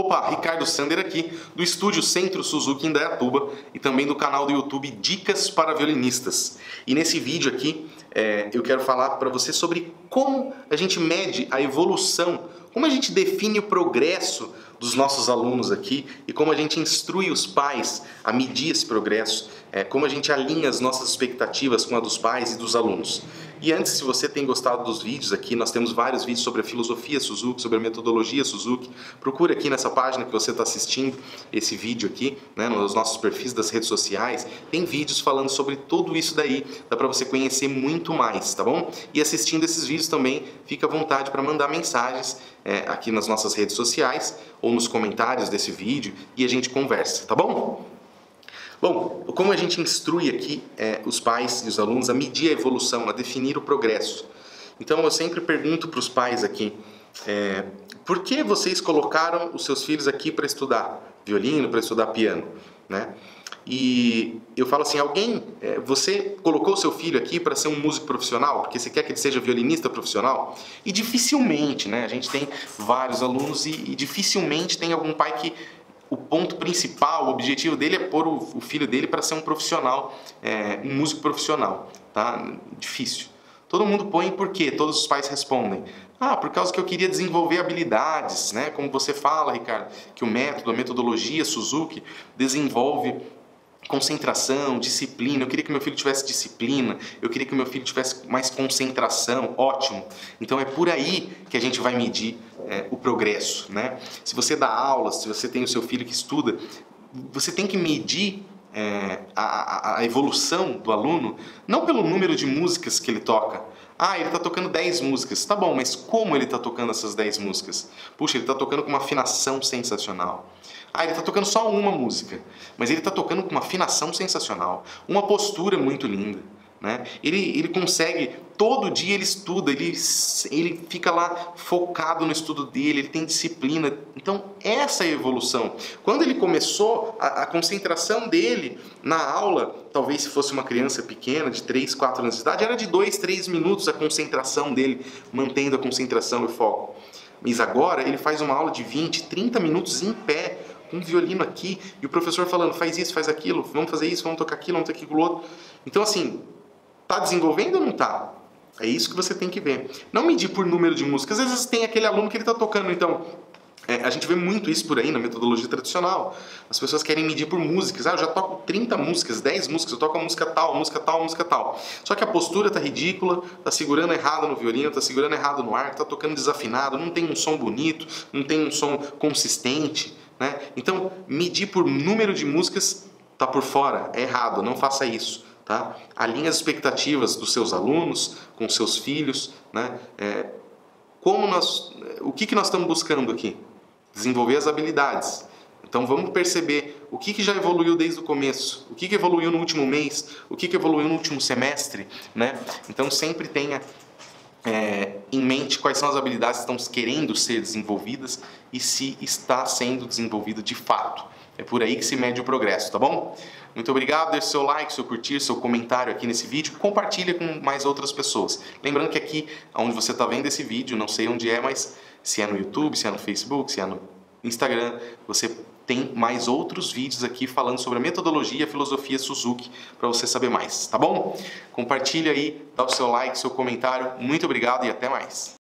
Opa, Ricardo Sander aqui, do estúdio Centro Suzuki em Dayatuba e também do canal do YouTube Dicas para Violinistas. E nesse vídeo aqui é, eu quero falar para você sobre como a gente mede a evolução, como a gente define o progresso dos nossos alunos aqui e como a gente instrui os pais a medir esse progresso, é, como a gente alinha as nossas expectativas com a dos pais e dos alunos. E antes, se você tem gostado dos vídeos aqui, nós temos vários vídeos sobre a filosofia Suzuki, sobre a metodologia Suzuki. Procura aqui nessa página que você está assistindo esse vídeo aqui, né, nos nossos perfis das redes sociais. Tem vídeos falando sobre tudo isso daí, dá para você conhecer muito mais, tá bom? E assistindo esses vídeos também, fica à vontade para mandar mensagens é, aqui nas nossas redes sociais ou nos comentários desse vídeo e a gente conversa, tá bom? Bom, como a gente instrui aqui é, os pais e os alunos a medir a evolução, a definir o progresso. Então eu sempre pergunto para os pais aqui, é, por que vocês colocaram os seus filhos aqui para estudar violino, para estudar piano, né? E eu falo assim, alguém, é, você colocou seu filho aqui para ser um músico profissional, porque você quer que ele seja violinista profissional? E dificilmente, né? A gente tem vários alunos e, e dificilmente tem algum pai que o ponto principal, o objetivo dele é pôr o, o filho dele para ser um profissional, é, um músico profissional, tá? Difícil. Todo mundo põe por quê? Todos os pais respondem. Ah, por causa que eu queria desenvolver habilidades, né? Como você fala, Ricardo, que o método, a metodologia Suzuki desenvolve concentração, disciplina. Eu queria que meu filho tivesse disciplina, eu queria que meu filho tivesse mais concentração. Ótimo. Então é por aí que a gente vai medir é, o progresso, né? Se você dá aulas, se você tem o seu filho que estuda, você tem que medir é, a, a, evolução do aluno não pelo número de músicas que ele toca. Ah, ele está tocando 10 músicas. Tá bom, mas como ele está tocando essas 10 músicas? Puxa, ele está tocando com uma afinação sensacional. Ah, ele está tocando só uma música, mas ele está tocando com uma afinação sensacional, uma postura muito linda. Né? Ele, ele consegue, todo dia ele estuda, ele, ele fica lá focado no estudo dele, ele tem disciplina. Então, essa é a evolução. Quando ele começou, a, a concentração dele na aula, talvez se fosse uma criança pequena, de 3, 4 anos de idade, era de 2, 3 minutos a concentração dele, mantendo a concentração e o foco. Mas agora ele faz uma aula de 20, 30 minutos em pé, com um violino aqui, e o professor falando, faz isso, faz aquilo, vamos fazer isso, vamos tocar aquilo, vamos tocar aquilo outro. Então, assim, tá desenvolvendo ou não tá? É isso que você tem que ver. Não medir por número de músicas. Às vezes tem aquele aluno que ele está tocando, então. É, a gente vê muito isso por aí na metodologia tradicional. As pessoas querem medir por músicas. Ah, eu já toco 30 músicas, 10 músicas, eu toco a música tal, música tal, música tal. Só que a postura tá ridícula, tá segurando errado no violino, tá segurando errado no arco, tá tocando desafinado, não tem um som bonito, não tem um som consistente. Né? Então, medir por número de músicas está por fora, é errado, não faça isso. Tá? Alinhe as expectativas dos seus alunos, com seus filhos. Né? É, como nós, o que, que nós estamos buscando aqui? Desenvolver as habilidades. Então vamos perceber o que, que já evoluiu desde o começo, o que, que evoluiu no último mês, o que, que evoluiu no último semestre. Né? Então sempre tenha é, em mente quais são as habilidades que estão querendo ser desenvolvidas e se está sendo desenvolvido de fato. É por aí que se mede o progresso, tá bom? Muito obrigado, deixe seu like, seu curtir, seu comentário aqui nesse vídeo, compartilha com mais outras pessoas. Lembrando que aqui, onde você está vendo esse vídeo, não sei onde é, mas se é no YouTube, se é no Facebook, se é no Instagram, você tem mais outros vídeos aqui falando sobre a metodologia e a filosofia Suzuki para você saber mais, tá bom? Compartilha aí, dá o seu like, seu comentário. Muito obrigado e até mais.